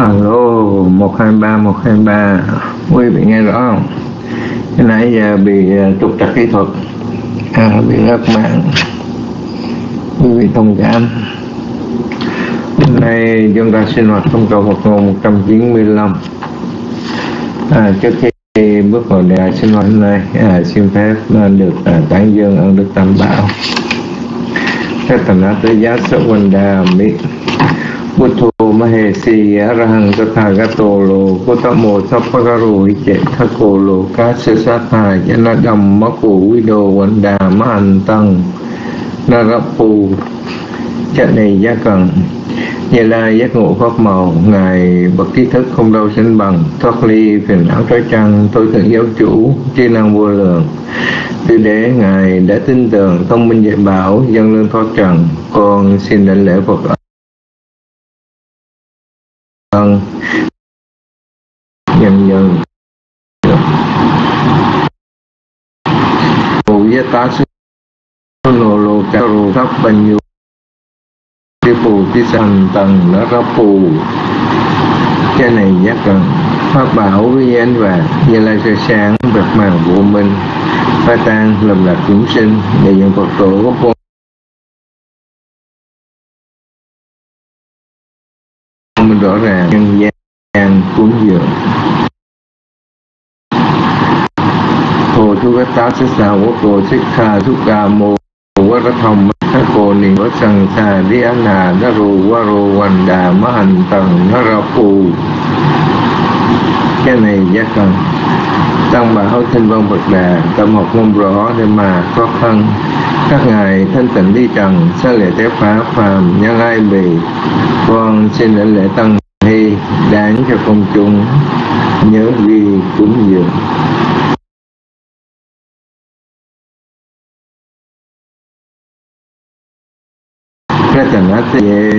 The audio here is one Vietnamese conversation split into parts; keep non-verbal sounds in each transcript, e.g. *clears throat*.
alo một hai ba một hai ba. Quý vị nghe rõ không? Cái nãy giờ bị à, trục trặc kỹ thuật. À, bị ngắt mạng. Quý vị thông cảm. Hôm nay chúng ta sinh hoạt trong cầu Phật ngôn 195 à, trước khi bước vào đề sinh hoạt hôm nay à, xin phép à, được à, tán dương ơn đức tam bảo. Các thành á tới giá sở quanh đà mỹ พุทโธมเหสีอรหังสถากโตโลกุตโมสัพพะกโรหิเจทโกโลกัสสะทายนะดัมมะกูวิโดวันดามอันตังนรปูจะในgiác cần Như Lai giác ngộ pháp màu Ngài bậc trí thức không đâu sánh bằng Thoát ly phiền não trói trăng Tôi thượng giáo chủ Trí năng vô lượng Từ đế Ngài đã tin tưởng Thông minh dạy bảo Dân lương thoát trần Con xin đảnh lễ Phật Phù với sư nô lô ca rù thấp bao nhiêu? Cái phù tí sanh tầng nó ra phù. Cái này giác cần pháp bảo với danh và như lai sơ sáng bậc màng vô minh phá tan lầm lạc chúng sinh để dân phật tổ có con. Mình rõ ràng, nhân gian, cúng dường. Thô tá mô thông cô niệm nà cái này giác cần tăng bảo thanh văn bậc đà tâm học mong rõ để mà khó khăn các ngài thanh tịnh đi trần, sẽ lệ tế phá phàm, nhân ai bì, con xin lãnh lễ tăng hy đáng cho công chúng nhớ ghi cúng dường. Thế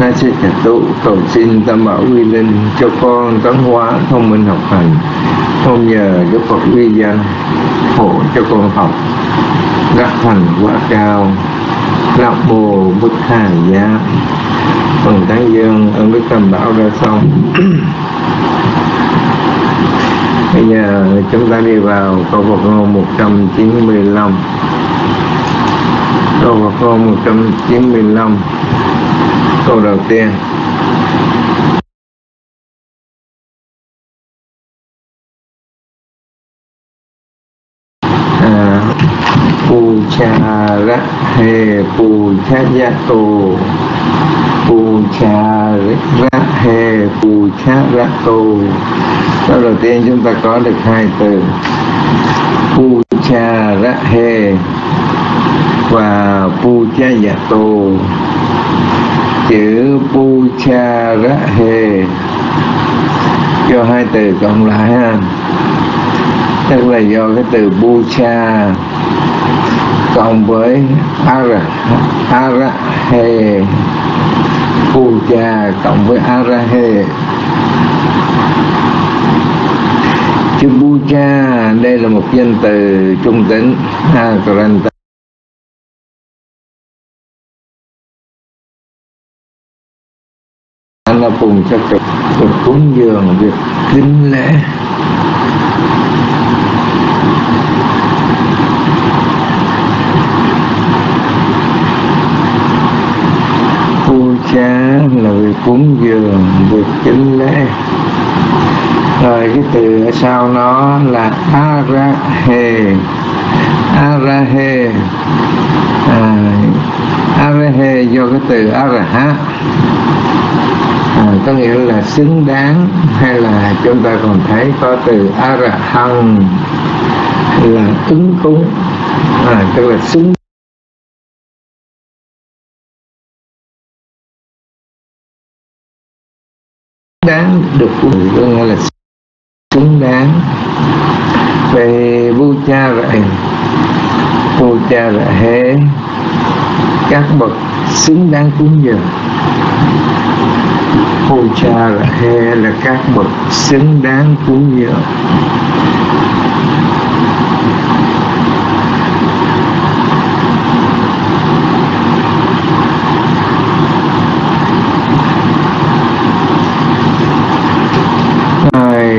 Na sư Trạch Tụ, cầu xin Tam Bảo Quy Linh cho con tấn hóa thông minh học hành. Không nhờ Đức Phật uy danh hộ cho con học. Đắc thành quả cao. Nam mô bút hà giá. Phần tán dương ơn đức tam bảo ra xong. Bây giờ chúng ta đi vào câu Phật ngôn 195 câu Phật câu 195 câu đầu tiên à, Puchara he pu cha ya he pu câu đầu tiên chúng ta có được hai từ. Puchara he và pu cha tô chữ pu cha ra cho hai từ cộng lại ha. Tức là do cái từ bu cha cộng với ara Arahe puja cộng với Arahe chữ puja, đây là một danh từ trung tính akaranta là cùng cho cực việc cúng dường việc kính lễ. Cha là việc cúng dường việc kính lễ. Rồi cái từ ở sau nó là arahe arahe à, arahe do cái từ araha có nghĩa là xứng đáng hay là chúng ta còn thấy có từ arahang là ứng cúng. À, tức là xứng đáng được cúng. Có nghĩa là xứng đáng. Về vu cha vậy vu cha là hế các bậc xứng đáng cúng dường hôi cha là he là các bậc xứng đáng cúng dường.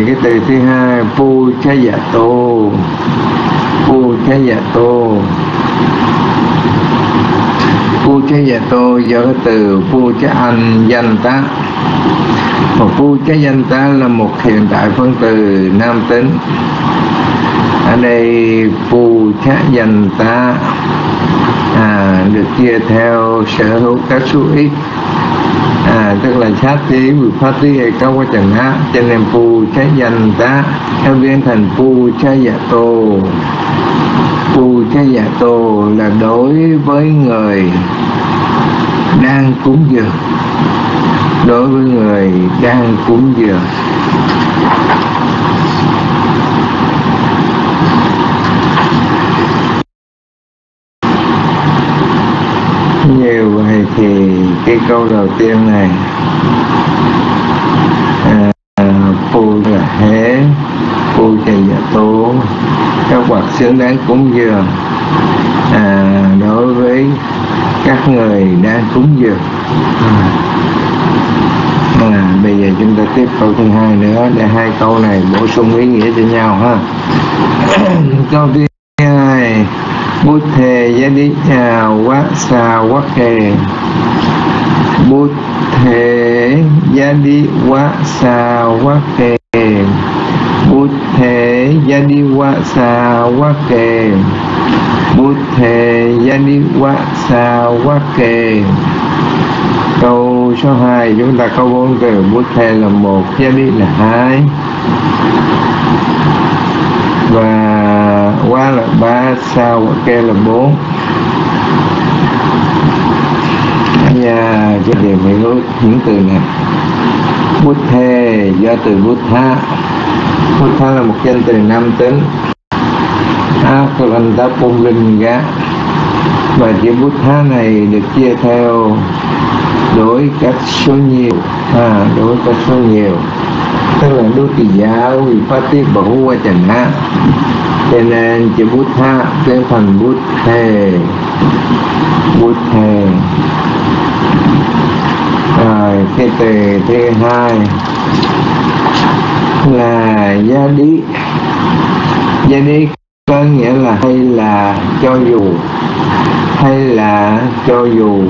Cái từ thứ hai pu cha dạ tô. Pu cha dạ tô pu cha dạ tô do cái từ phu cha anh danh tá. Một phu cha danh tá là một hiện tại phân từ nam tính. Ở đây phu cha danh tá à, được chia theo sở hữu các số ít. À, tức là sát tí vị phát tí hay có quá trình á. Cho nên phu trái danh tá theo biến thành phu trái dạ tô phu cha dạ tô là đối với người đang cúng dường. Đối với người đang cúng dường. Nhiều vậy thì cái câu đầu tiên này à, phu là hế phu tố các vật xứng đáng cúng dường à, đối với các người đang cúng dường. À, à, bây giờ chúng ta tiếp câu thứ hai nữa để hai câu này bổ sung ý nghĩa cho nhau ha. *clears throat* Câu thứ hai bút thề giá đi à, quá xa quá kề bút thề giá đi quá xa quá kề bút thế gia đi qua xa qua kề bút thế gia đi qua xa qua kề câu số 2 chúng ta có bốn từ. Bút thế là một gia đi là hai. Và qua là ba sao kê là bốn. Nhà cho điểm hiểu những từ này? Bút thê do từ bút tha bút tha là một danh từ nam tính a Pumlinga linh và chữ bút tha này được chia theo đối các số nhiều. À đối các số nhiều. Tức là đối kỳ giáo vì phát tiết bảo qua chẳng á, cho nên chữ bút tha biến thành bút thề. Bút thề. Rồi cái từ thứ hai là gia đi gia đi có nghĩa là hay là cho dù, hay là cho dù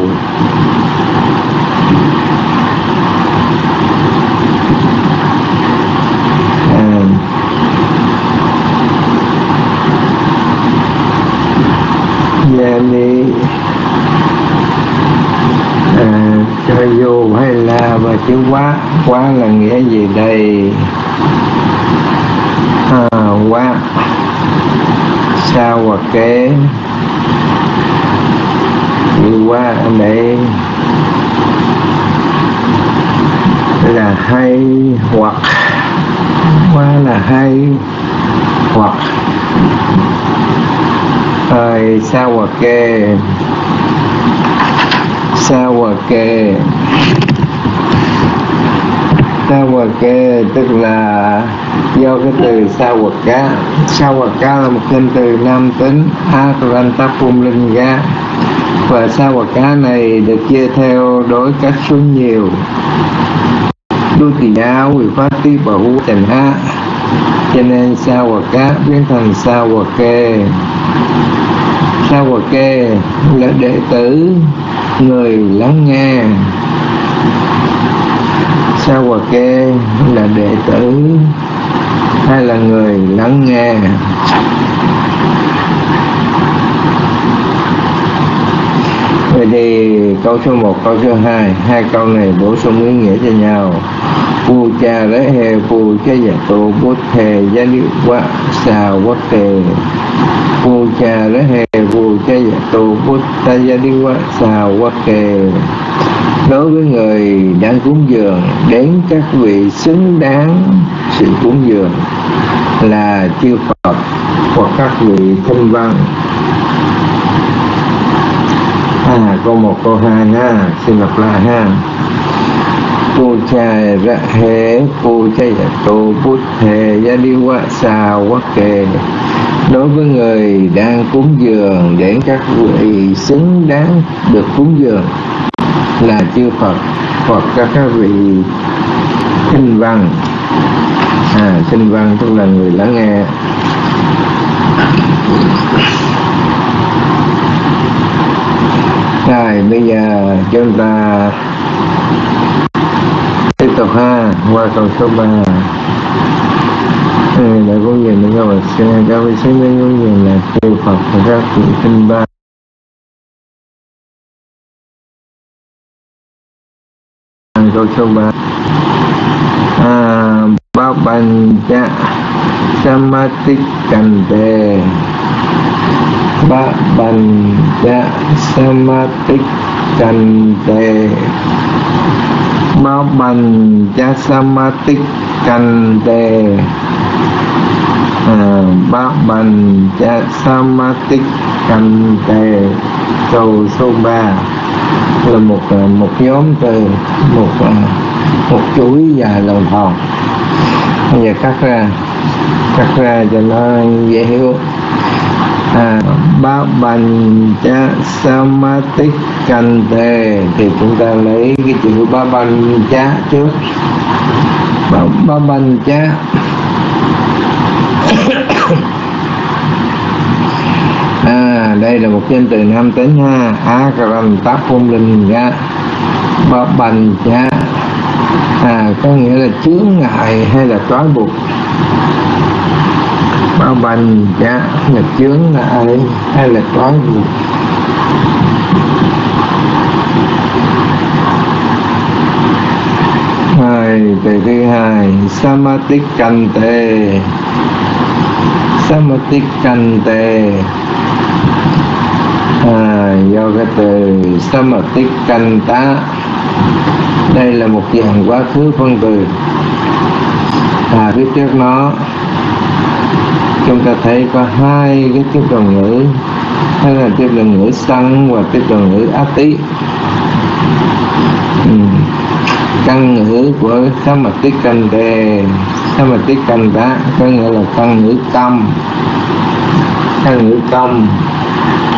yani à, cho dù hay là và chữ quá là nghĩa gì đây? À, quá sao và kế đi qua anh đây là hay hoặc quá là hay hoặc. Rồi sao và kê sao và kê Sa quật kê tức là do cái từ sa quật cá. Sa quật cá là một danh từ nam tính atrantapum linh và sa quật cá này được chia theo đối cách số nhiều. Đô tỳ áo, vì phát tí bảo trần ha cho nên sa quật cá biến thành sa quật kê. Sa quật kê là đệ tử người lắng nghe sao Hòa kê là đệ tử hay là người lắng nghe? Vậy thì câu số 1, câu số 2, hai câu này bổ sung ý nghĩa cho nhau. Phu cha rế hề phu cha dạ tu bút thề gia điệu quá xà quá tề. Phu cha rế hề phu cha dạ tu bút ta gia điệu quá xà quá tề. Đối với người đang cúng dường, đến các vị xứng đáng sự cúng dường là chư Phật hoặc các vị thanh văn. À câu một câu hai ha xin đọc lại ha. Cô cha ra hệ cô cha dạ tô bút hệ gia đi quá xa, quá kề. Đối với người đang cúng dường để các vị xứng đáng được cúng dường là chư Phật, hoặc các các vị sinh văn. À sinh văn tức là người lắng nghe. Rồi, bây giờ chúng ta tiếp tục ha, qua câu số 3 ừ, đại cũng nhìn đến các bậc xe các vị sinh mới cũng nhìn là chư Phật và các vị sinh văn. Ba câu số 3 à, ba bàn cha samatik cành đề ba bàn cha samatik cành đề ba bàn cha samatik cành đề à, ba bàn cha samatik cành đề câu số 3 là một ờ, một nhóm từ một ờ, một chuỗi dài lòng thòng bây giờ cắt ra cắt ra cho nó dễ hiểu. À, ba bành cha samatik canh tề thì chúng ta lấy cái chữ ba bành cha trước. Ba, ba bành cha. À đây là một danh từ nam tính ha. Akram karan tác phong linh ra ba bành cha à có nghĩa là chướng ngại hay là trói buộc? Bao bành cha là chướng ngại hay là trói buộc? Hai, từ thứ hai samatik canh tê samatik canh tê à, do cái từ samatik canh tá. Đây là một dạng quá khứ phân từ. Và phía trước nó. Chúng ta thấy có hai cái tiếp đồng ngữ. Hay là tiếp đồng ngữ xăng và tiếp đồng ngữ á tí ừ. căn ngữ của tích canh đề tích canh đá có nghĩa là căn ngữ tâm. Căn ngữ tâm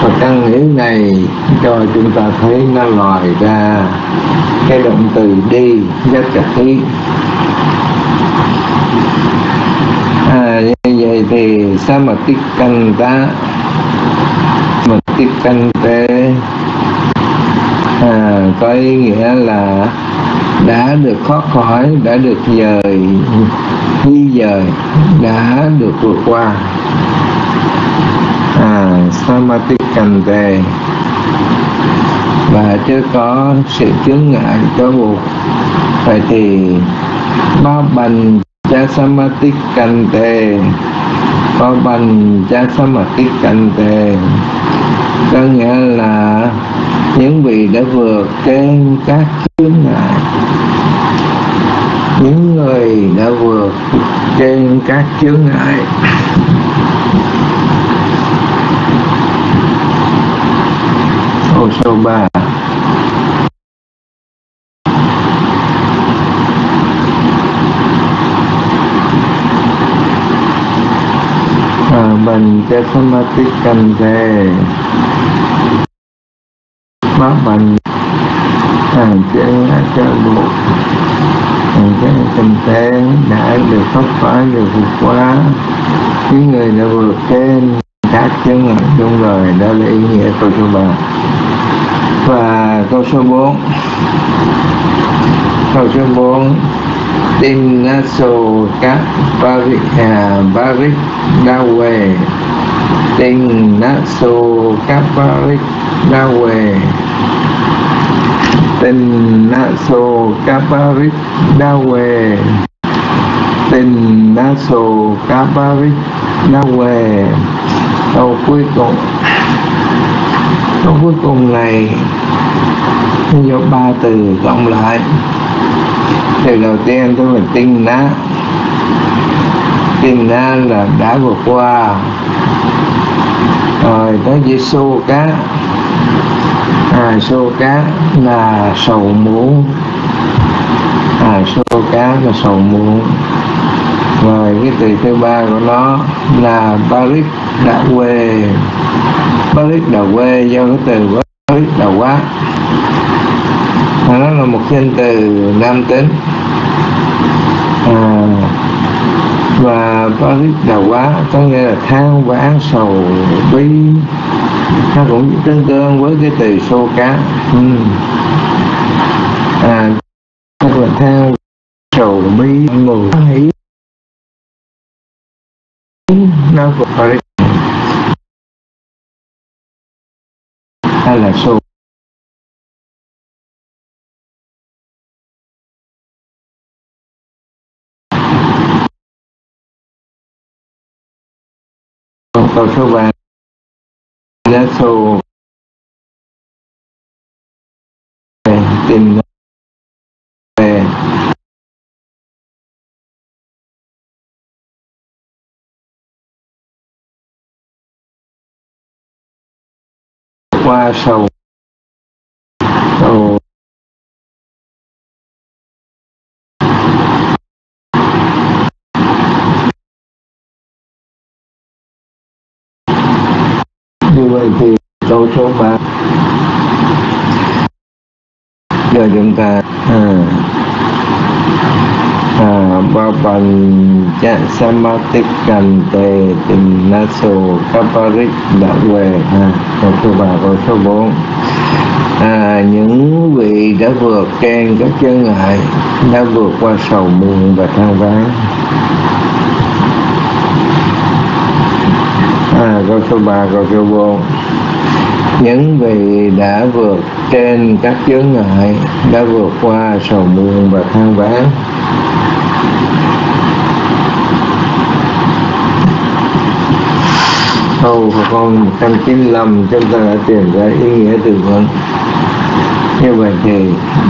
và căn ngữ này cho chúng ta thấy nó lòi ra cái động từ đi rất chặt khí à, như vậy thì sao mà tích căn ta? Mà tích căn tế? À, có ý nghĩa là đã được thoát khỏi đã được dời di dời đã được vượt qua à và chưa có sự chướng ngại có buộc, vậy thì ba bành cha samattikante ba bành cha samattikante có nghĩa là những vị đã vượt trên các chướng ngại. Những người đã vượt trên các chướng ngại. Câu số 3 cho Bành cha tích cần Thề Bác Bành. Hàng chế cho bộ. Hàng chân kinh tế đã được thoát phá, được vượt quá những người đã vượt trên các chướng ngại đúng rồi đó là ý nghĩa câu số 3 và câu số 4 câu số 4 Timnaso các Barik à, Barik Dawe. Timnaso các Barik Dawe. Timnaso các Barik Dawe. Timnaso các Barik Dawe câu cuối cùng câu cuối cùng này do ba từ cộng lại, từ đầu tiên tôi là tinh ná. Tinh ná là đã vượt qua. Rồi tới Giêsu cá. À xô cá là sầu muộn à xô cá là sầu muộn rồi cái từ thứ ba của nó là Barik Đạo Quê. Barik đầu Quê do cái từ Barik đầu Quá và nó là một danh từ nam tính. À, và parit đà quá có nghĩa là than vãn sầu bi. Nó cũng tương tương với cái từ xô cá. Ừ. à tức là than sầu bi ngủ nó cũng phải hay là xô câu số 3 giá số qua sầu. Sầu. Như vậy thì câu số 3 giờ chúng ta à, à, ba bàn cha samatikakan te tình naso kaparik đạo về à, câu số 3 câu số 4 à, những vị đã vượt trên các chân ngại đã vượt qua sầu muộn và than ván à, câu số 3 câu số 4 những vị đã vượt trên các chướng ngại đã vượt qua sầu muộn và than vãn. Câu và con 195 chúng ta đã tìm ra ý nghĩa từ vựng như vậy thì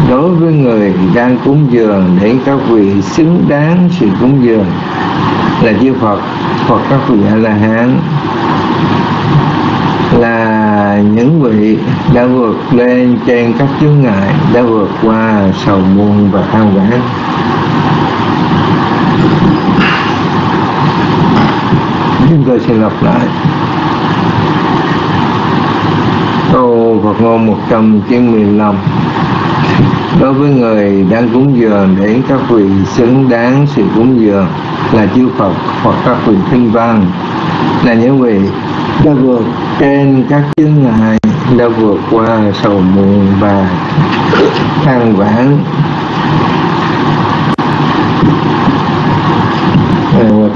đối với người đang cúng dường để các vị xứng đáng sự cúng dường là chư Phật hoặc các vị A La Hán là những vị đã vượt lên trên các chướng ngại, đã vượt qua sầu muôn và than vãn chúng tôi sẽ lặp lại. Câu Phật ngôn 195 đối với người đang cúng dường, để các vị xứng đáng sự cúng dường là chư Phật hoặc các vị thanh văn. Là những vị đã vượt trên các chướng ngại, đã vượt qua sầu muộn và than vãn.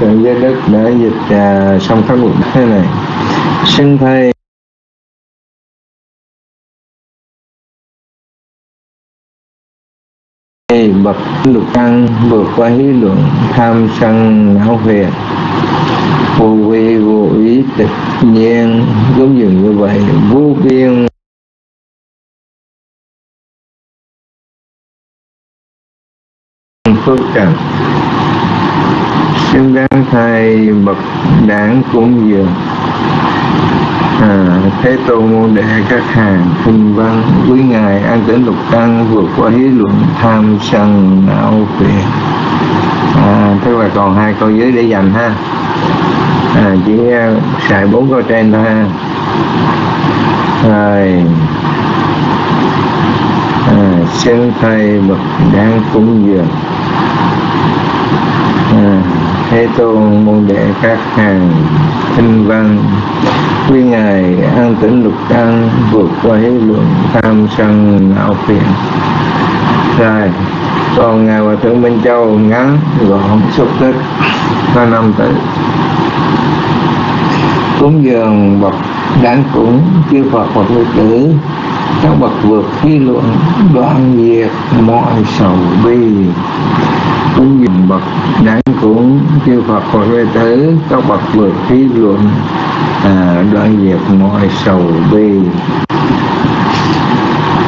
Tượng Giới Đức đã dịch uh, xong các luận thế này Xin Thầy bậc lục căn vượt qua hí luận tham sân não phiền vô vi vô ý tịch nhiên giống như như vậy vô biên. Phước trần đáng thay bậc đảng cúng dường. À, thế tôn môn đệ các hàng kinh văn quý ngài an tĩnh lục tăng vượt qua hí luận tham sân não phiền à, thế là còn hai câu dưới để dành ha. À, chỉ uh, xài bốn câu trên thôi ha. Rồi. À, xin thầy bậc đang cúng dường. À, thế tôn môn đệ các hàng kinh văn. Quy ngài an tĩnh lục căn vượt qua hí luận, tham sân, não phiền. Rồi, còn ngài hòa thượng minh châu ngắn gọn xúc tích có năm tự cúng dường bậc đáng cúng, chư Phật hoặc nữ tử. Các bậc vượt khi luận đoạn diệt mọi sầu bi cũng dường bậc đáng cúng chư Phật hoặc huệ tử các bậc vượt trí luận à, đoạn diệt mọi sầu bi.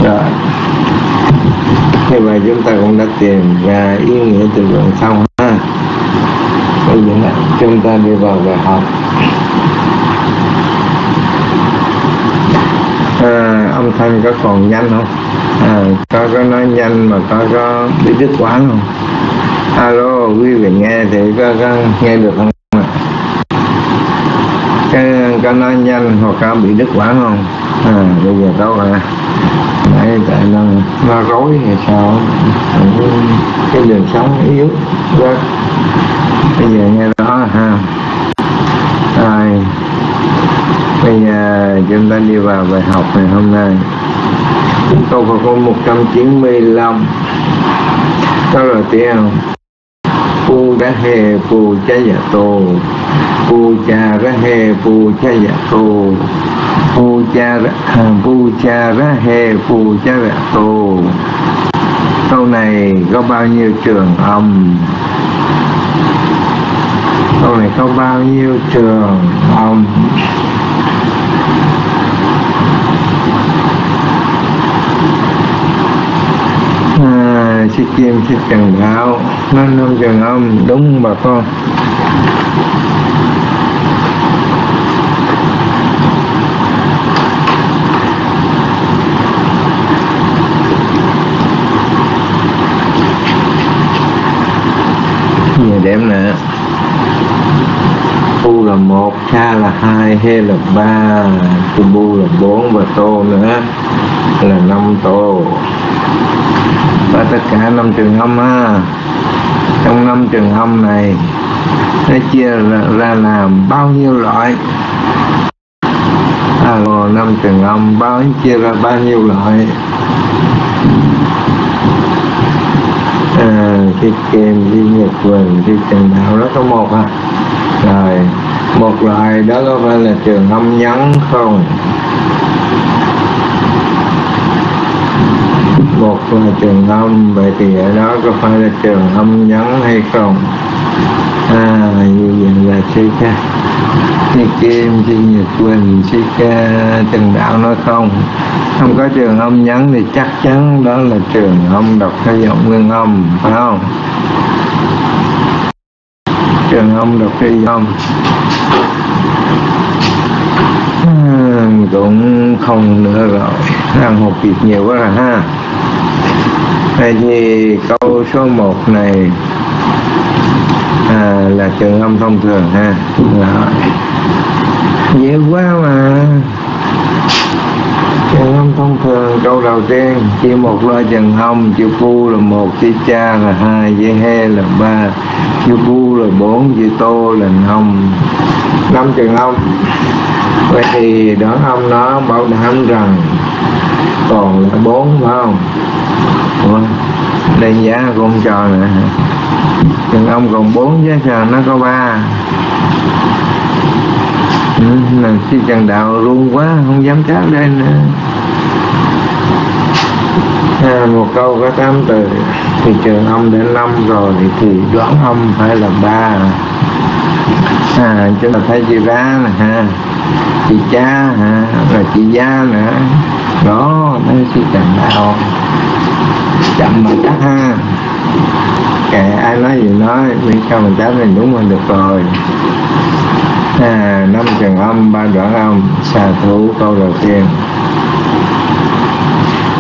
Rồi. Như vậy chúng ta cũng đã tìm ra ý nghĩa từ luận xong ha. Bây giờ chúng ta đi vào bài học. À, âm thanh có còn nhanh không? À, có có nói nhanh mà có có biết đứt quán không? Alo quý vị nghe thì có, có nghe được không cái có nói nhanh hoặc có bị đứt quãng không? À bây giờ đâu à nãy tại nó nó rối hay sao? Cái đường sống yếu quá. Bây giờ nghe rõ ha. Rồi. Bây giờ chúng ta đi vào bài học ngày hôm nay. Câu Phật câu 195 câu đầu tiên Phu ra he pu cha dạ tô. Phu cha ra he pu cha dạ tô. Phu cha ra à, Phu cha ra he pu cha dạ tô. Câu này có bao nhiêu trường âm? Câu này có bao nhiêu trường âm? À, xin Kim, xin Trần Đạo nó năm trường âm đúng bà con. Giờ đếm nè. U là một, Cha là hai, he là ba, Bu là bốn và Tô nữa là năm tô. Và tất cả năm trường âm ha trong năm trường âm này nó chia ra, làm bao nhiêu loại? À, năm trường âm bao chia ra bao nhiêu loại? À, cái kem đi nhật quỳnh đi trường đạo đó có một à. Rồi một loại đó có phải là trường âm nhắn không? Một là trường âm, vậy thì ở đó có phải là trường âm nhấn hay không? À như vậy là sư ca. Như kim sư nhật quỳnh, sư ca, trần đạo nói không? Không có trường âm nhấn thì chắc chắn đó là trường âm đọc theo giọng nguyên âm, phải không? Trường âm đọc theo giọng à, cũng không nữa rồi. Đang học việc nhiều quá rồi ha. Vậy thì câu số 1 này à, là trường âm thông thường ha. Đó. Dễ quá mà. Trường âm thông thường câu đầu tiên Chỉ một loa trần âm Chữ phu là một Chữ cha là hai Chữ he là ba Chữ phu là bốn Chữ tô là năm. Năm trường âm. Vậy thì đoạn âm nó bảo đảm rằng còn là bốn phải không? Ủa, đây giá con trò nè. Chừng ông còn bốn giá trò nó có ba. Ừ, là làm trần đạo run quá không dám chát đây nữa à, một câu có tám từ thì trường ông đến năm rồi thì đoán ông phải là ba. À chứ là thấy chị rá nè ha. Chị cha hả rồi chị gia nữa. Đó mới si trần đạo chậm mà chắc ha. Kệ, ai nói gì nói vì sao mình chắc mình đúng mình được rồi. À năm trường âm, ba đoạn âm, xà thủ, câu đầu tiên.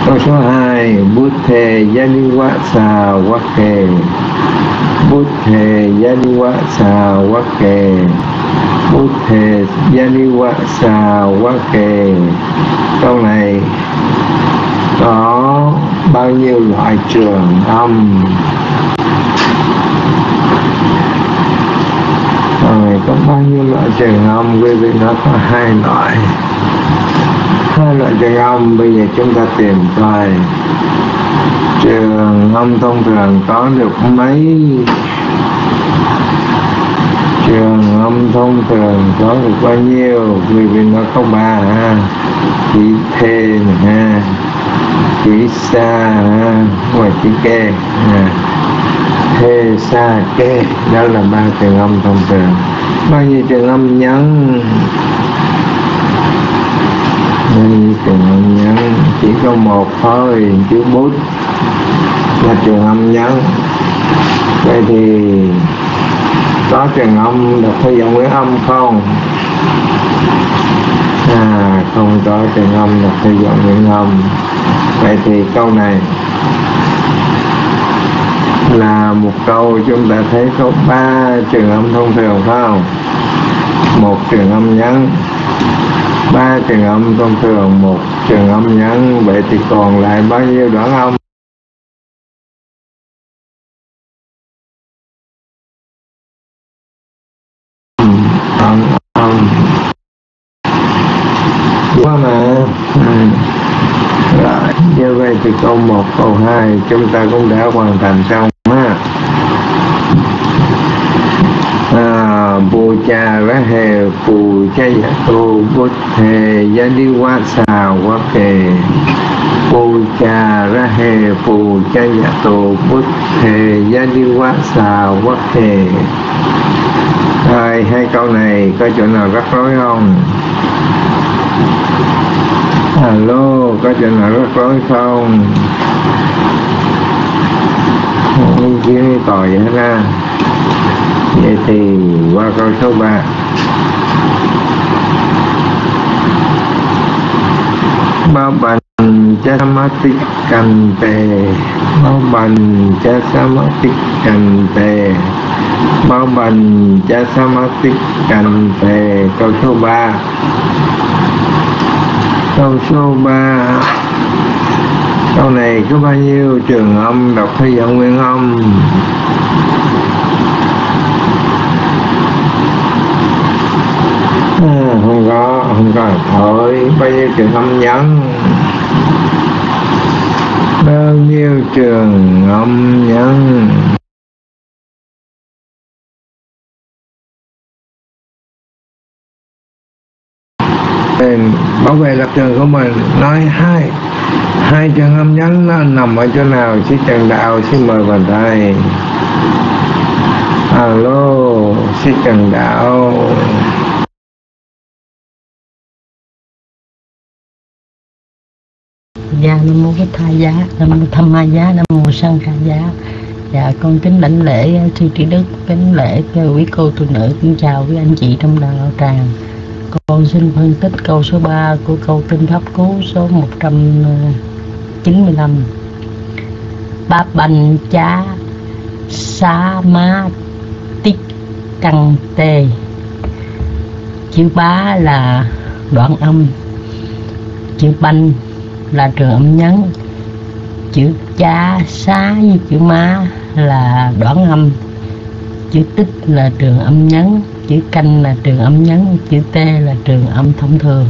Câu số 2 bút thề gia ni quá xà quá kề. Bút thề gia ni quá xà quá kề. Bút thề gia ni quá xà quá kề. Câu này có bao nhiêu loại trường âm rồi, có bao nhiêu loại trường âm quý vị nó có hai loại. Hai loại trường âm bây giờ chúng ta tìm coi. Trường âm thông thường có được mấy? Trường âm thông thường có được bao nhiêu? Vì vì nó có ba ha? Chỉ thê ha chỉ sa ngoài chữ kê à. thê sa kê đó là ba trường âm thông thường. Bao nhiêu trường âm nhấn bao nhiêu trường âm nhấn chỉ có một thôi chữ bút là trường âm nhấn vậy thì có trường âm đọc theo dòng nguyên âm không? À không có trường âm đọc theo dòng nguyên âm vậy thì câu này là một câu chúng ta thấy có ba trường âm thông thường, phải không? Một trường âm nhấn ba trường âm thông thường, một trường âm nhấn vậy thì còn lại bao nhiêu đoạn âm? Câu 1, câu 2 chúng ta cũng đã hoàn thành xong ha à, bồ cha ra hề phù cha dạ tu bút hề gia đi qua xào quá kề. Bù cha ra hề phù cha dạ tu bút hề gia đi qua xào quá kề. Rồi hai câu này có chỗ nào rắc rối không? Alo có chuyện nào rắc rối không? Không kiếm tòi vậy ra vậy thì qua câu số 3 bao bành cha samati cành tề. Bao bành cha samati cành tề. Bao bành cha samati cành tề. Câu số 3 câu số 3 câu này có bao nhiêu trường âm đọc theo dạng nguyên âm? À, không có không có thôi. Bao nhiêu trường âm nhấn? Bao nhiêu trường âm nhấn? Bảo vệ lập trường của mình nói hai hai chân âm nhấn nó nằm ở chỗ nào xin trần đạo xin mời bàn tay alo xin trần đạo Dạ Nam mô Bích Tha Giá, Nam mô Tham Ma Giá, Nam mô sanh Kha Giá. Dạ con kính lãnh lễ sư trí đức, kính lễ quý cô tu nữ, kính chào quý anh chị trong đạo tràng. Con xin phân tích câu số 3 của câu kinh pháp cú số 195. Ờ, ba bành chá xá má tích căng tê. Chữ bá là đoạn âm, chữ banh là trường âm nhấn chữ cha xá với chữ má là đoạn âm chữ tích là trường âm nhấn chữ canh là trường âm nhấn chữ t là trường âm thông thường.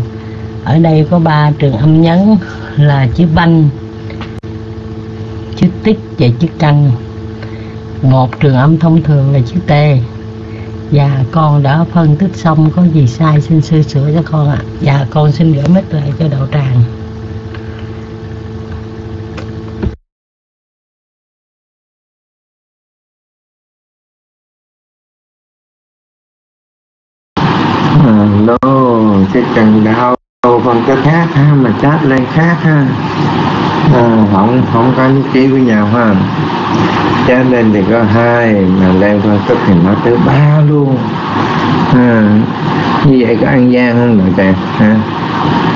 Ở đây có ba trường âm nhấn là chữ banh, chữ tích và chữ canh. Một trường âm thông thường là chữ t. Và con đã phân tích xong, có gì sai xin sư sửa cho con ạ. À. và con xin gửi mít lại cho đạo tràng alo cái trần đạo cho cái khác ha mà chat lên khác ha. À, không không có nhất trí với nhau ha. Chat lên thì có hai mà lên thôi tức thì nó tới ba luôn. À, như vậy có ăn gian không nội tràng ha?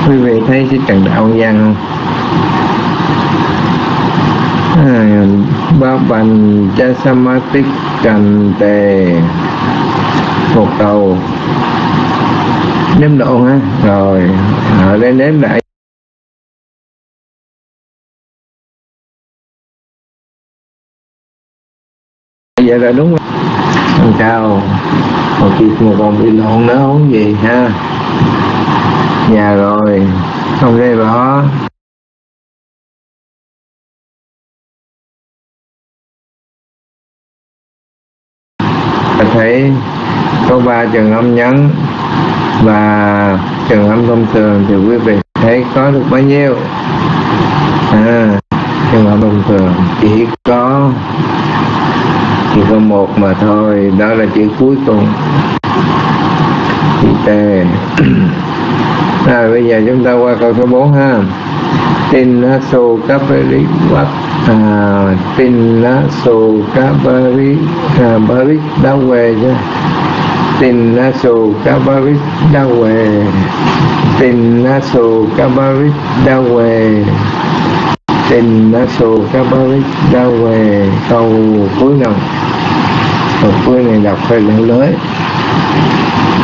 Quý vị thấy cái trần đạo ăn gian không? À, ba bành cha samatik cần tề một đầu nếm độ ha rồi. Rồi, lên nếm lại. Dạ, Vậy là đúng không chào. Một chiếc một vòng đi lộn nữa không gì ha? Nhà rồi. Không đây bỏ thấy có ba trường âm nhấn và trường âm thông thường thì quý vị thấy có được bao nhiêu? À trường âm thông thường chỉ có chỉ có một mà thôi, đó là chữ cuối cùng. Chữ t. Rồi, bây giờ chúng ta qua câu số 4 ha. Tin lá sô cáp ri quát à tin lá sô cáp ri à barit đau về chứ tin na su kabarit dawe tin na su kabarit dawe tin na su kabarit dawe câu cuối nào? Câu cuối này đọc hơi lưỡng lưới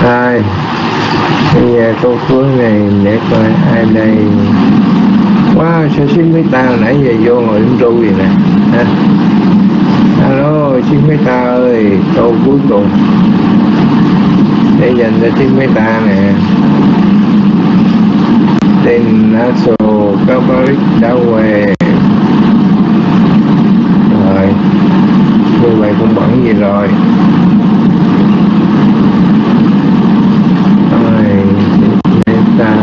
hai. Bây giờ câu cuối này để coi ai đây. Wow sao xin mấy tao nãy giờ vô ngồi im ru vậy nè? Ha? Alo, xin mấy ta ơi, câu cuối cùng để dành cho chiếc ta nè. Tên naso carbonic đau què rồi như vậy cũng bẩn gì rồi. Ta.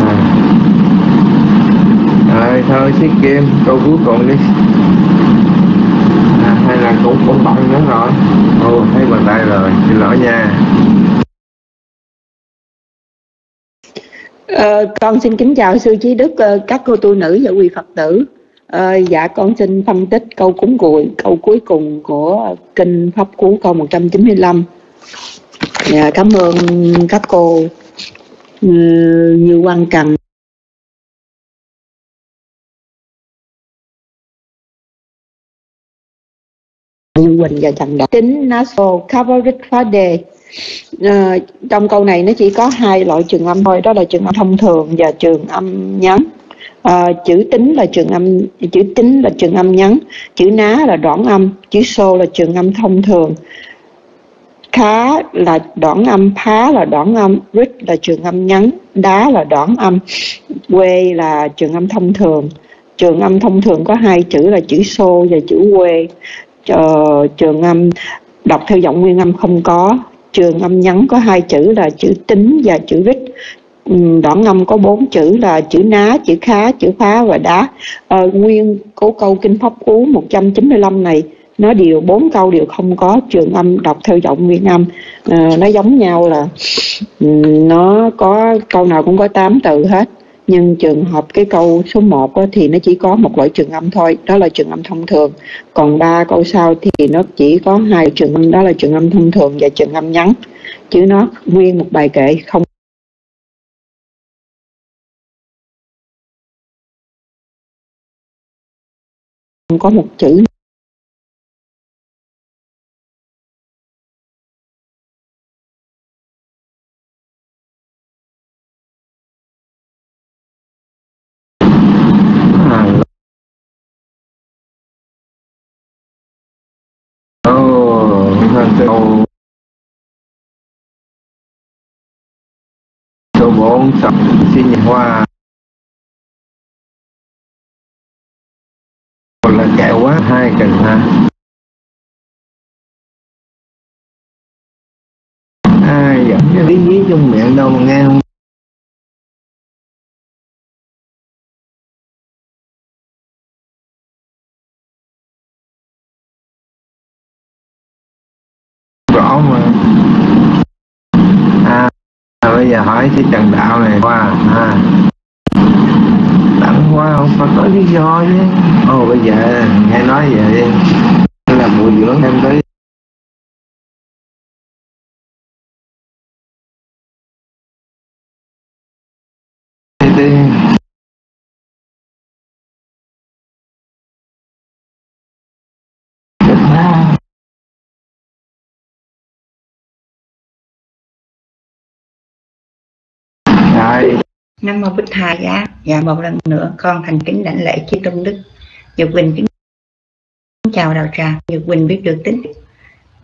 Rồi, thôi xích game, câu cuối cùng đi. À, hay là cũng cũng bận nữa rồi. Ồ, thấy bàn tay rồi, xin lỗi nha. Ờ, con xin kính chào sư trí đức ờ, các cô tu nữ và quý phật tử. Ờ, dạ con xin phân tích câu cúng cùi câu cuối cùng của kinh pháp cú câu 195 dạ, cảm ơn các cô ừ, như quan cần. Quỳnh và Trần Đạt. Tính naso coverage Friday Ờ, trong câu này nó chỉ có hai loại trường âm thôi đó là trường âm thông thường và trường âm nhấn Ờ, chữ tính là trường âm chữ tính là trường âm nhấn chữ ná là đoạn âm chữ xô là trường âm thông thường. Khá là đoạn âm phá là đoạn âm rít là trường âm nhấn đá là đoạn âm quê là trường âm thông thường. Trường âm thông thường có hai chữ là chữ xô và chữ quê uh, trường âm đọc theo giọng nguyên âm không có trường âm nhắn có hai chữ là chữ tính và chữ rít đoạn âm có bốn chữ là chữ ná, chữ khá, chữ phá và đá. À, nguyên cố câu kinh pháp cú 195 này nó đều bốn câu đều không có trường âm đọc theo giọng nguyên âm. À, nó giống nhau là nó có câu nào cũng có tám từ hết. Nhưng trường hợp cái câu số 1 á, thì nó chỉ có một loại trường âm thôi, đó là trường âm thông thường. Còn ba câu sau thì nó chỉ có hai trường âm, đó là trường âm thông thường và trường âm ngắn Chứ nó nguyên một bài kệ không không có một chữ số bốn sập xin nhà bây giờ hỏi cái trần đạo này qua à tặng hoa không phải có lý do chứ. Ồ, bây giờ nghe nói vậy là bồi dưỡng em tới Nam mô Bích Thầy giá. Dạ một lần nữa con thành kính đảnh lễ chư tôn đức. Nhật Quỳnh kính chào đạo tràng. Nhật Quỳnh biết được tính.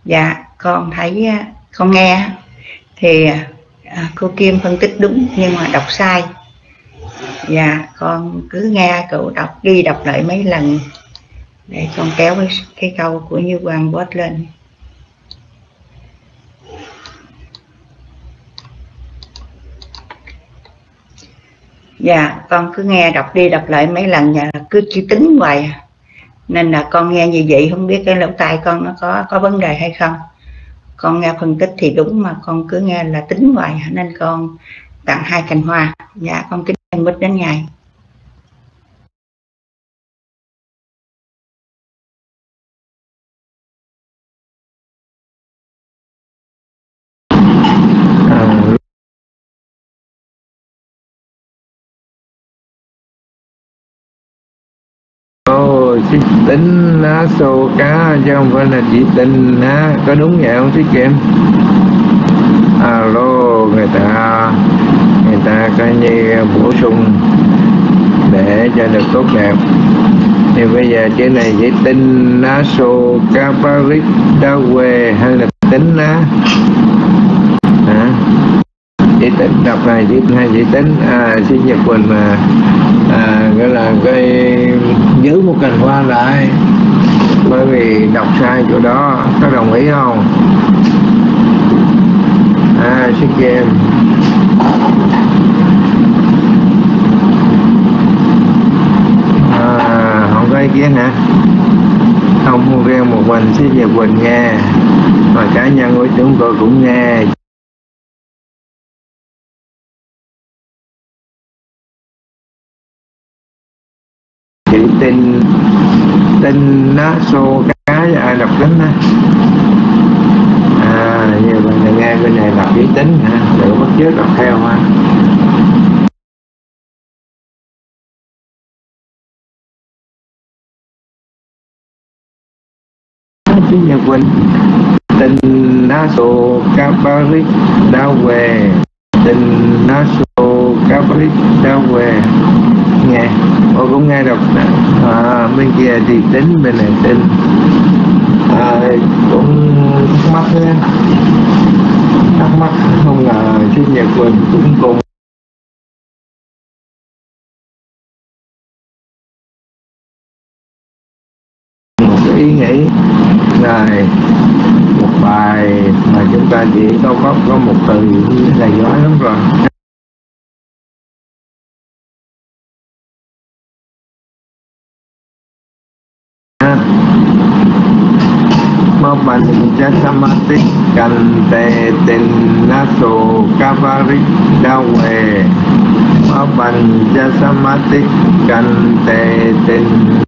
Dạ con thấy à, con nghe. Thì à, cô Kim phân tích đúng nhưng mà đọc sai. Dạ con cứ nghe cậu đọc đi đọc lại mấy lần để con kéo cái, cái câu của Như Quang Bót lên. Dạ, con cứ nghe đọc đi đọc lại mấy lần nhà cứ chỉ tính hoài. Nên là con nghe như vậy không biết cái lỗ tai con nó có có vấn đề hay không. Con nghe phân tích thì đúng mà con cứ nghe là tính hoài nên con tặng hai cành hoa. Dạ, con kính anh bích đến ngày. Tính lá sô cá, chứ không phải là chỉ tinh á có đúng vậy không thí kiểm alo, người ta. Người ta coi như bổ sung để cho được tốt đẹp. Thì bây giờ chữ này chỉ tinh lá sô cá paris đa quê hay là tính lá? Chỉ tính đọc này chỉ hay chỉ tính. À sinh nhật quỳnh mà à gọi là cái giữ một cành hoa lại. Bởi vì đọc sai chỗ đó có đồng ý không? À sức game à, không có ý kiến hả? Không riêng một mình sẽ về quỳnh nghe. Mà cá nhân của chúng tôi cũng nghe. Tinh nó xô cái, ai đọc tính á à như vậy này nghe, bên này đọc chữ tính hả? Tự bắt chước đọc theo ha. Chứ nhà quỳnh tình na sô caparit đau về. Tình na sô caparit đau về nghe. Cô cũng nghe đọc à, bên kia thì tính bên này tin à, cũng thắc mắc nha thắc mắc không ngờ chứ nhật quỳnh cũng cùng. Một cái ý nghĩ. Này một bài mà chúng ta chỉ đâu có, có một từ là giỏi lắm rồi. กเวมะปัญจสมติกันเตติน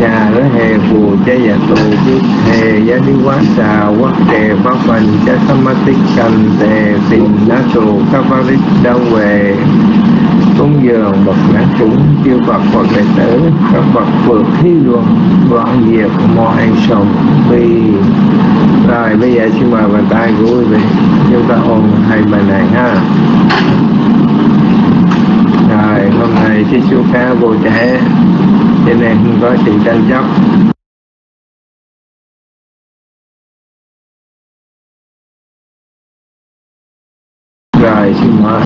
cha rít đau phù đó hè phù cha dạ tu phút hè giá đi quá xà quá kè, pháp phần cha tâm ma tích cần tề tình na tu các pháp rít đau về cúng dường, bậc ngã chúng, chư Phật Phật đệ tử, các bậc vượt thí luận đoạn diệt mọi sầu vì rồi, bây giờ xin mời bàn tay của quý vị, chúng ta ôn hai bài này ha. Rồi, hôm nay cái chú ca vô trẻ cho nên không có sự tranh chấp rồi xin mời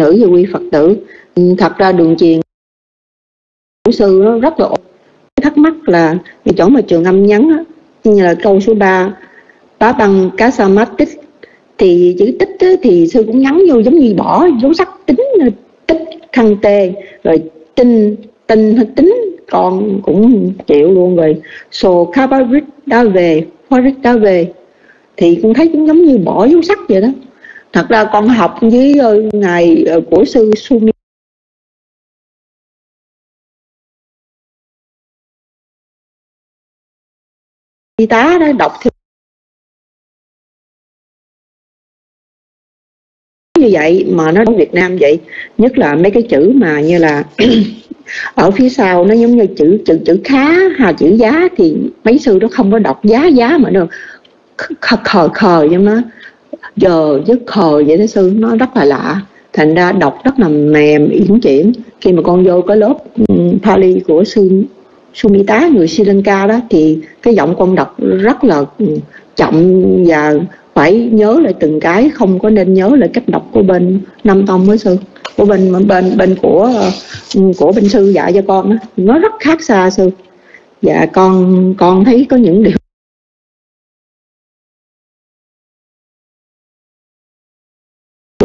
nữ và quy phật tử. Ừ, thật ra đường truyền của sư nó rất là ổn. thắc mắc là cái chỗ mà trường âm nhấn á, như là câu số 3 bá băng cá sa mát tích. Thì chữ tích á, thì sư cũng nhắn vô giống như bỏ dấu sắc tính tích khăn tê rồi tinh tinh tính, con cũng chịu luôn rồi. Sồ kabarit đã về farit đã về, thì cũng thấy cũng giống như bỏ dấu sắc vậy đó. Thật ra con học với ờ, ngài ờ, của sư Sumi y tá đó đọc theo như vậy mà nó ở Việt Nam vậy, nhất là mấy cái chữ mà như là ở phía sau nó giống như chữ chữ chữ khá, hà chữ giá thì mấy sư đó không có đọc giá giá mà đâu khờ khờ khờ nhưng nó. Giờ rất khờ vậy đó sư, nó rất là lạ. Thành ra đọc rất là mềm yển chuyển khi mà con vô cái lớp Pali của sư Sumita người Sri Lanka đó, thì cái giọng con đọc rất là chậm và phải nhớ lại từng cái, không có nên nhớ lại cách đọc của bên Nam Tông với sư của bên bên bên của của bên sư dạy cho con đó. nó rất khác xa sư. Dạ con con thấy có những điều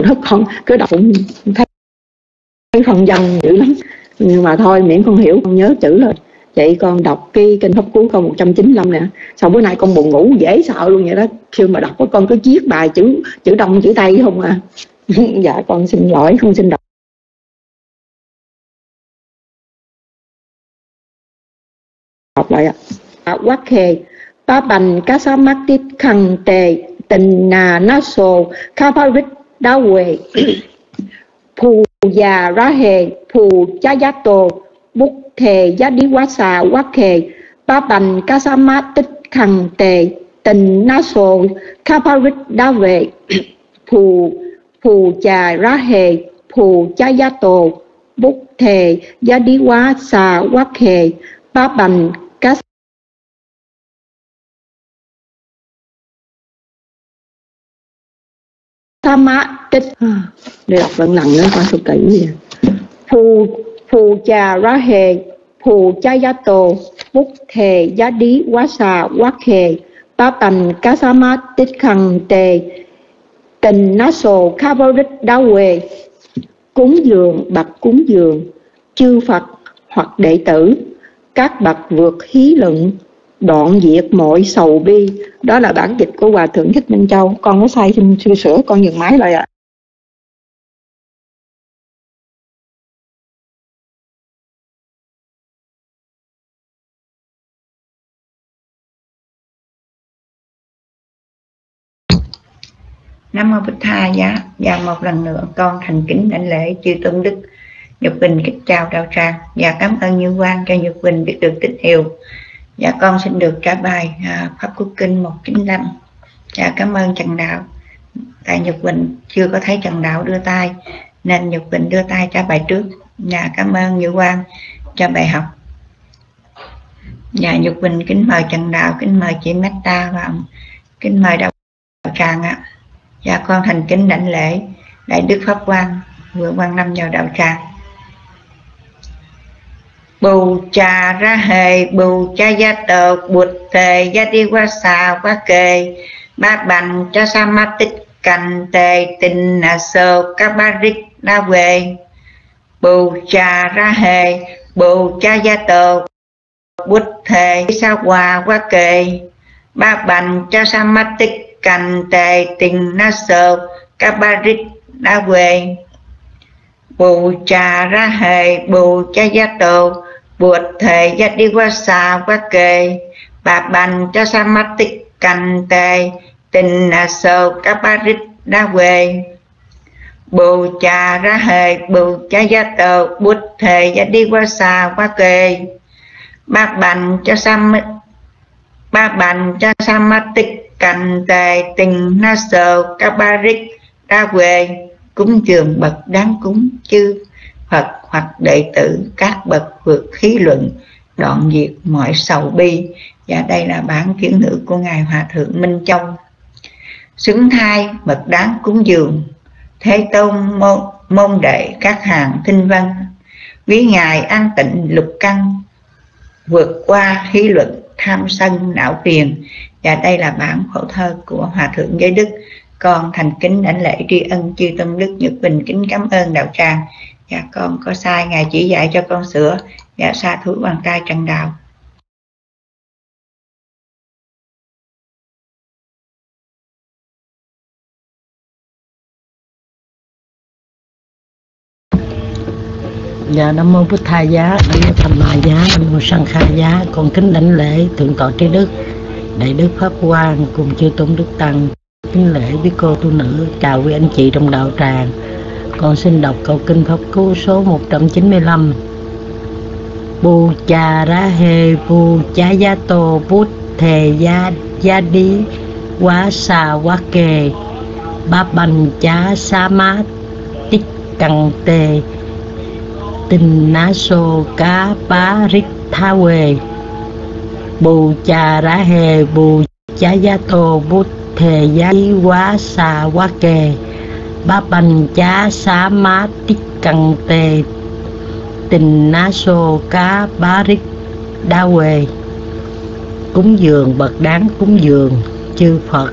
rất con cứ đọc cũng thấy thấy phần dần dữ lắm. Nhưng mà thôi, miễn con hiểu, con nhớ chữ rồi. Vậy con đọc cái kinh pháp cú con 195 nè. Sau bữa nay con buồn ngủ, dễ sợ luôn vậy đó. Khi mà đọc con cứ viết bài chữ chữ đông, chữ tây không à. *laughs* dạ con xin lỗi, con xin đọc đọc lại ạ. Dạ, à. quắc khê ba bành cá sa mắc tít khăn tề tình nà ná sồ kha phá rít đá quê *coughs* phù già ra hề phù cha giá tô bút thề giá đi quá xà quá khề ba bành cá sa mắc tích khăn tề tình ná sồ kha phá rít đá về *coughs* phù phù trà ra hề phù chá giá tô bút thề giá đi quá xà quá khề ba bành cá sa mát tích. Để đọc lần lần nữa coi số kỹ nè phù phù trà ra hề phù cha giá tô bút thề giá đi quá xà quá khề ba bành cá sa mát tích khăn tề tình nó sồ cavalric đau quê cúng dường, bậc cúng dường, chư Phật hoặc đệ tử. Các bậc vượt hí luận, đoạn diệt mọi sầu bi. Đó là bản dịch của hòa thượng thích minh châu. Con có sai, xin sửa, con dừng máy lại ạ. à. Nam mô Bích Tha giá. Và một lần nữa con thành kính đảnh lễ chư tôn đức Nhật Bình kính chào đạo tràng. Và cảm ơn Như Quang cho Nhật Bình biết được tín hiệu. Dạ con xin được trả bài à, Pháp Quốc Kinh 195 Dạ cảm ơn Trần Đạo. Tại Nhật Bình chưa có thấy Trần Đạo đưa tay Nên Nhật Bình đưa tay trả bài trước. Dạ cảm ơn Như Quang cho bài học. Dạ Nhật Bình kính mời Trần Đạo Kính mời chị meta và kính mời đạo tràng ạ. Dạ con thành kính đảnh lễ Đại Đức Pháp Quang vừa quan năm vào đạo tràng. Bù trà ra hề, bù cha gia tờ, bụt tề gia đi qua xà qua kề, ba bành cho sa ma tích cành tề tình nà sơ các ba rích đa về bù trà ra hề, bù cha gia tờ, bụt thề sa hòa qua kề, ba bành cho sa ma tích cành tề tình na sơ các ba rít na quê bù trà ra hề bù cha gia tờ buộc thề gia đi qua xa qua kề bà bành cho sa Mát tích cành tề tình na sầu các ba rít na quê bù trà ra hề bù cha gia tờ buột thề gia đi qua xa qua kề ba bành cho sa ba bành cho sa Mát tích cành tề tình na sờ ca ba rích ra quê cúng dường bậc đáng cúng chư Phật hoặc đệ tử các bậc vượt khí luận đoạn diệt mọi sầu bi. Và đây là bản kiến ngữ của ngài hòa thượng minh châu. Xứng thai bậc đáng cúng dường thế tôn môn, môn đệ các hàng thinh văn. Quý ngài an tịnh lục căn vượt qua khí luận tham sân não phiền và đây là bản khổ thơ của hòa thượng giới đức. Con thành kính đảnh lễ tri ân chư tôn đức nhật bình kính cảm ơn đạo tràng. Dạ con có sai ngài chỉ dạy cho con sửa. Dạ sa thú bằng tay trần đạo. Dạ Nam Mô Bích Tha Giá, Nam Mô Tham Ma Giá, Nam Mô Sang Kha Giá. Con kính đảnh lễ Thượng tọa Trí Đức. Đại Đức Pháp Quang cùng chư Tôn Đức Tăng, Kính lễ với cô tu nữ, Chào quý anh chị trong đạo tràng. Con xin đọc câu kinh Pháp Cú số 195 Bù chà ra hề bù chá gia tô, bút thề gia gia đi quá xà quá kề, ba bành chá sa mát tích căng tề tình ná sô cá bá rít tha quê bù chà ra hề bù chá giá tô, bút thề gia đi quá xà quá kề ba bành chá xá má tích cần tề tình ná xô cá bá rít đa quê cúng dường bậc đáng cúng dường, chư phật,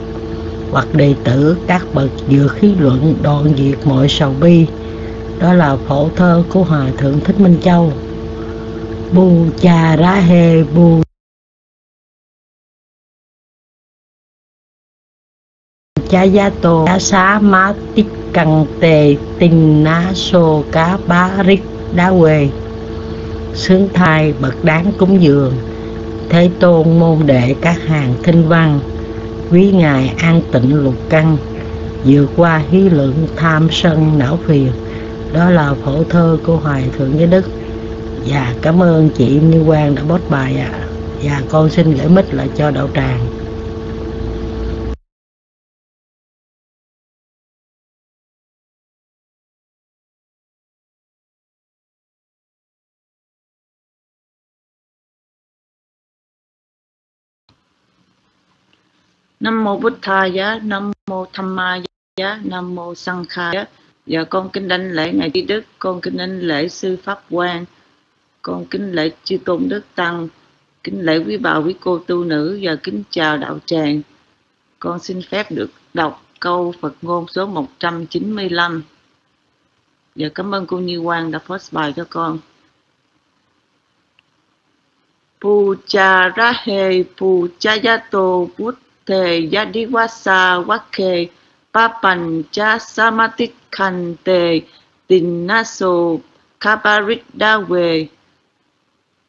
hoặc đệ tử các bậc vừa khí luận đoạn diệt mọi sầu bi. Đó là phổ thơ của hòa thượng thích minh châu. Bù chà ra hề bù cha gia tô cha xá má tích cần tề tình ná sô cá bá rít đá quê sướng thai bậc đáng cúng dường, thế tôn môn đệ các hàng thinh văn. Quý ngài an tịnh lục căn, vượt qua hí lượng tham sân não phiền. Đó là phổ thơ của hoài thượng giới đức. Và cảm ơn chị như quang đã bót bài ạ. À. và con xin gửi mít lại cho đạo tràng. Nam mô Bụt Thaya, Nam mô Tham Ma Giá, Nam mô Sang Kha Dạ con kính đánh lễ ngài Trí Đức, con kính đánh lễ sư Pháp Quan, con kính lễ chư tôn đức tăng, kính lễ quý bà quý cô tu nữ và kính chào đạo tràng. Con xin phép được đọc câu Phật ngôn số 195. Và dạ, cảm ơn cô Như Quang đã post bài cho con. Puja Rahe bút te Yadiwasa Wake Papancha Samatikkante Tinaso Kabariddawe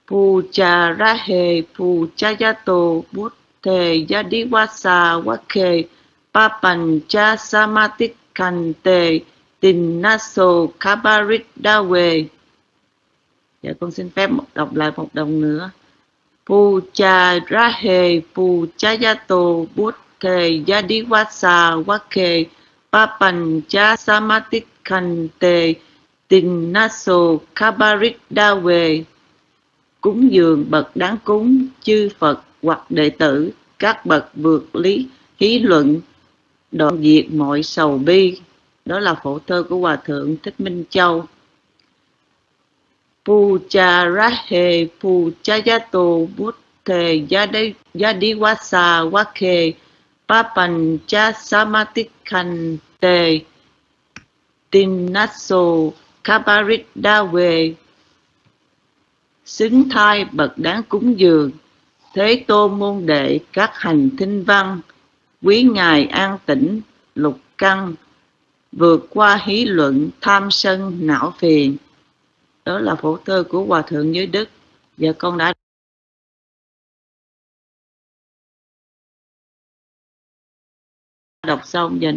Puja Rahe Pujayato Buddhe Yadiwasa Wake Papancha Samatikkante Tinaso Kabariddawe Dạ con xin phép đọc lại một đồng nữa. Puja Rahe Butke Buddhe Yadiwasa Wake Papancha Samatikkante Tinaso Kabariddawe Cúng dường bậc đáng cúng, chư Phật hoặc đệ tử, các bậc vượt lý, hí luận, đoạn diệt mọi sầu bi. Đó là phổ thơ của Hòa Thượng Thích Minh Châu. Puja Rahe Pujayato, Buddhe Yadiwasa, Wake Papancha Samatikkante Tinaso Kabariddawe Xứng thai bậc đáng cúng dường, Thế tôn môn đệ, các hành thinh văn, Quý ngài an tĩnh, lục căn, Vượt qua hí luận, tham sân não phiền. Đó là phổ thơ của Hòa Thượng Giới Đức. Và con đã đọc xong và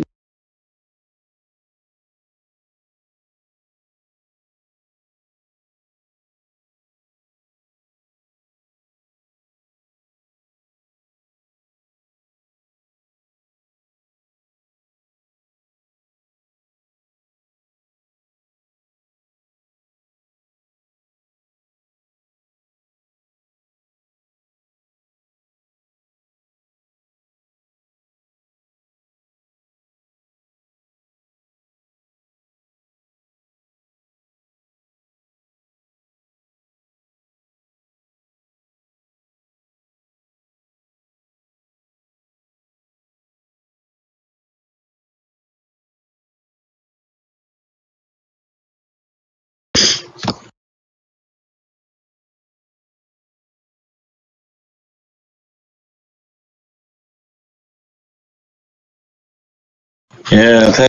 Dạ, thế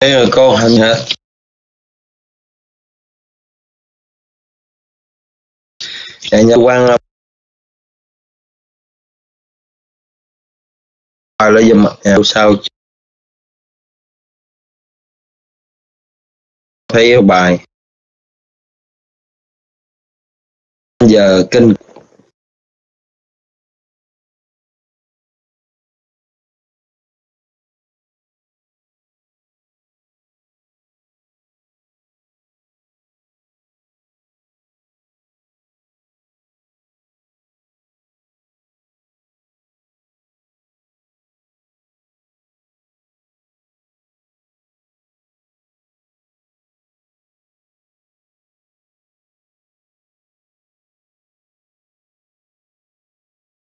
thế là câu hành hả dạ nhà quan là bài là dùm dạ, sao thấy bài giờ kinh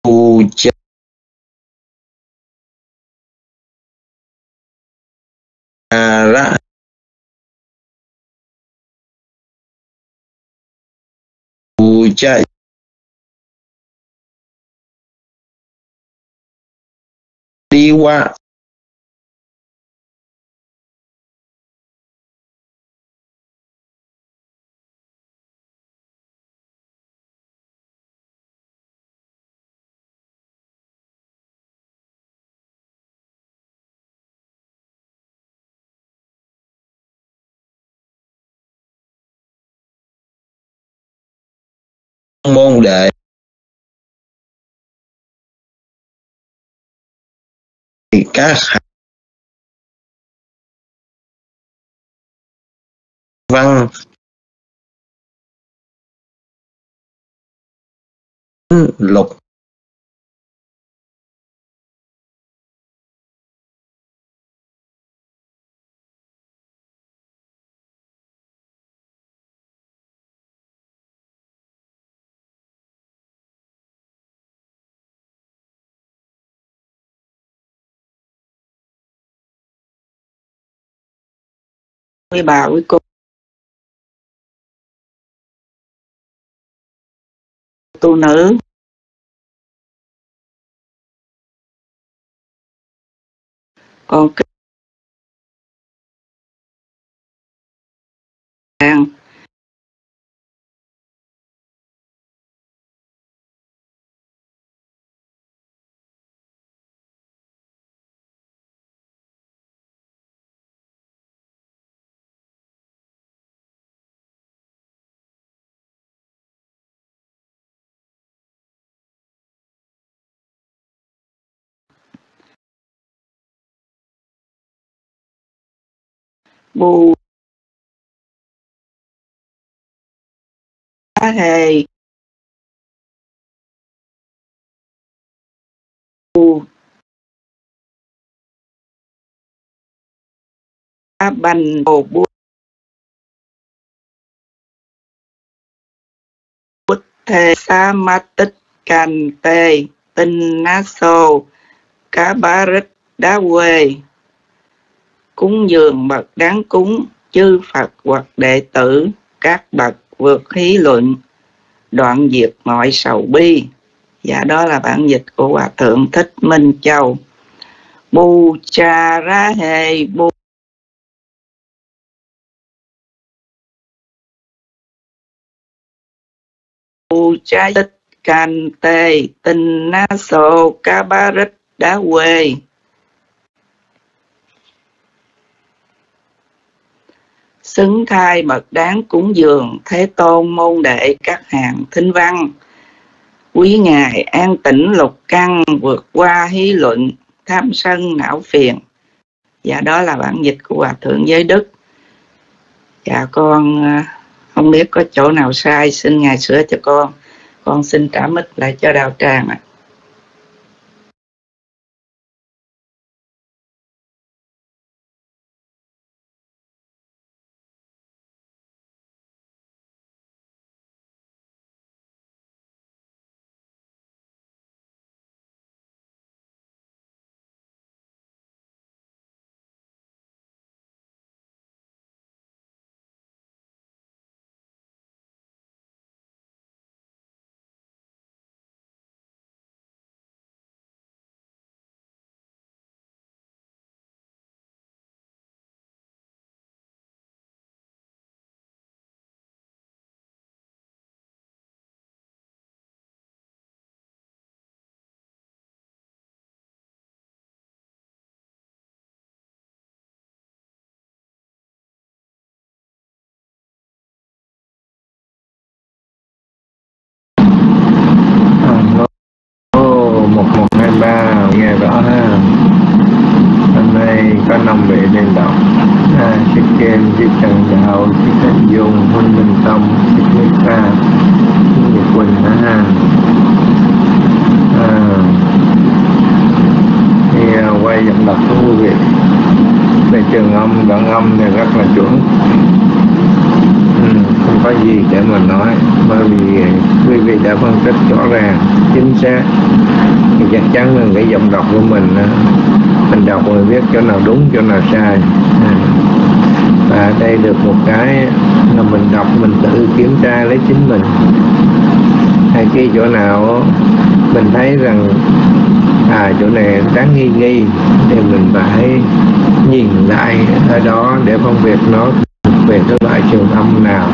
puja ra puja diwa môn đệ. Thì các văn. Lục. Quý bà quý cô. Tu nữ con bù. A hề bù. A bành bồ bút. Bút thề sa ma tích cành tề, tinh na sô, cá bá rít đá quê cúng dường bậc đáng cúng, chư Phật hoặc đệ tử, các bậc vượt hí luận, đoạn diệt mọi sầu bi. Dạ đó là bản dịch của hòa thượng thích minh châu. Bu cha ra hề bu bu cha tích can tê, tinh na sô ca ba rít đá quê. Xứng thai bậc đáng cúng dường thế tôn môn đệ các hàng thính văn. Quý ngài an tĩnh lục căn vượt qua hí luận, tham sân não phiền. Dạ đó là bản dịch của hòa thượng giới đức. Dạ con à, không biết có chỗ nào sai, xin ngài sửa cho con. Con xin trả mít lại cho đạo tràng ạ. Kinh Ken, Thích Trần Đạo, Thích Thanh Dung, Huân Minh Tông, Thích Mỹ Pha, Thích Nhật Quỳnh đó ha à, thì quay giọng đọc của quý vị. Về trường âm đoạn âm thì rất là chuẩn. Ừ, không có gì để mà nói bởi vì quý vị đã phân tích rõ ràng chính xác. Thì chắc chắn là cái giọng đọc của mình mình đọc mình biết chỗ nào đúng chỗ nào sai. À à. đây được một cái là mình đọc mình tự kiểm tra lấy chính mình hay khi chỗ nào mình thấy rằng à chỗ này đáng nghi nghi thì mình phải nhìn lại ở đó để phân biệt nó về cái loại trường âm nào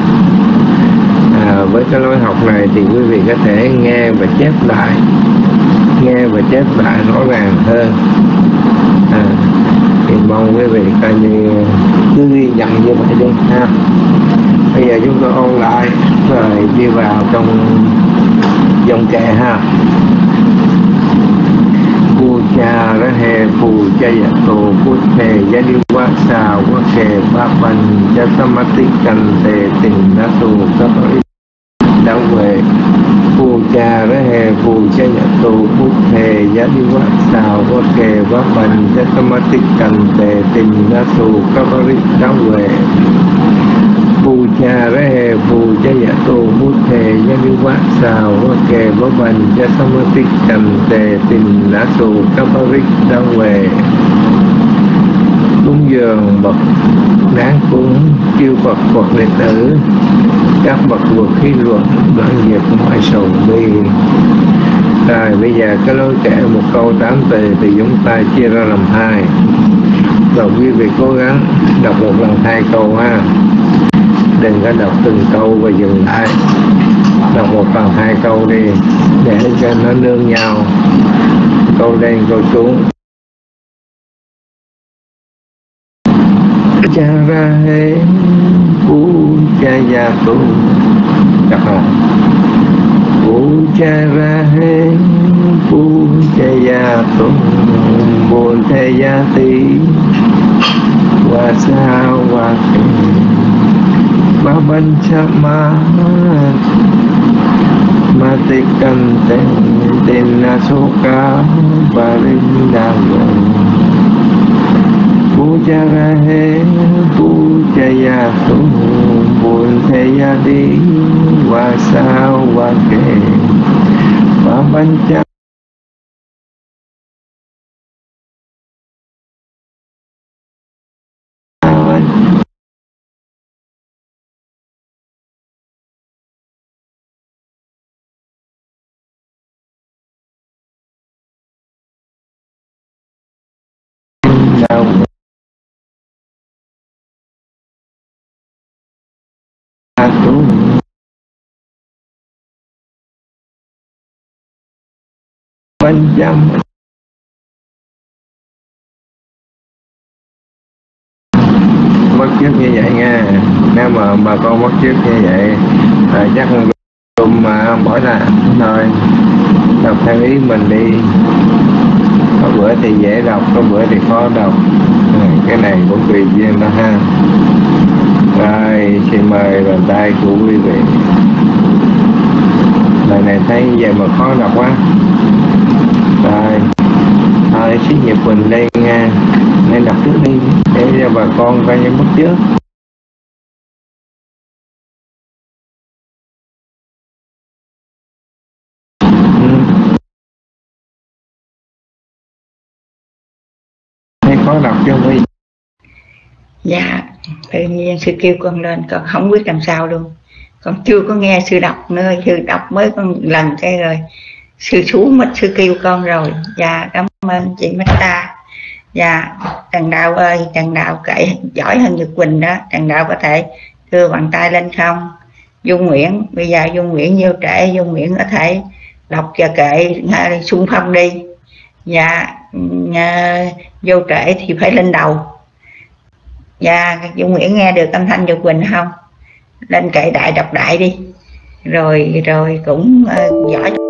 à, với cái lối học này thì quý vị có thể nghe và chép lại nghe và chép lại rõ ràng hơn à, thì mong quý vị coi như cứ ghi nhận như vậy đi ha bây giờ chúng tôi ôn lại, rồi đi vào trong dòng kệ ha. Cha ra he phù cha ya tổ bút thề gia đi quá xà quá kề ba phần cha samati cần tề tình đã tù các lợi đã về cha ra hè phù cha ya tổ phúc thề giá đi quá xà quá kề quá phần cha tâm tích cần tề tình, ra tù các lợi đạo huệ. Phù cha ra hè phù cha ya tổ phúc thề giá đi quá xà quá kề quá phần cha tâm tích cần tề tình, ra tù các lợi đạo huệ cúng dường bậc đáng cúng, chư Phật Phật đệ tử, các bậc vượt khí luật đoạn diệt mọi sầu bi. Rồi, bây giờ cái lối kể một câu tám từ thì chúng ta chia ra làm hai. Rồi quý vị cố gắng đọc một lần hai câu ha. Đừng có đọc từng câu và dừng lại. Đọc một lần hai câu đi, để cho nó nương nhau. Câu lên câu xuống. Cha ra hê u cha ya tu. Đọc rồi u cha ra hê u cha ya tu. Buồn thê ya tí và sao và ba ban cha ma ma te cần tên tên là số ca và linh đàng kan te den na so ka ba rin da Puja rahe puja ya tu buồn thế ya đi wa sao wa ke wa ban cha đạo bên mất trước như vậy nha. Nếu mà bà con mất trước như vậy à, chắc luôn mà bỏ ra. Thôi đọc theo ý mình đi. Có bữa thì dễ đọc có bữa thì khó đọc. Ừ, cái này cũng tùy duyên đó ha. Rồi xin mời bàn tay của quý vị. Lần này thấy vậy mà khó đọc quá để xin nghiệp mình lên lên nên đọc trước đi để cho bà con coi như mất trước. Ừ. Có khó đọc cho không dạ tự nhiên sư kêu con lên, con không biết làm sao luôn. Con chưa có nghe sư đọc nữa sư đọc mới con lần cái rồi. Sư xuống mất sư kêu con rồi. Dạ cảm ơn chị Minh Ta, dạ trần đạo ơi trần đạo kể giỏi hơn nhật quỳnh đó. Trần đạo có thể đưa bàn tay lên không? Dung nguyễn bây giờ dung nguyễn nhiều trẻ dung nguyễn có thể đọc và kệ xung phong đi. Dạ nhà vô trễ thì phải lên đầu. Dạ dung nguyễn nghe được âm thanh nhật quỳnh không? Lên kệ đại đọc đại đi. Rồi rồi cũng uh, giỏi.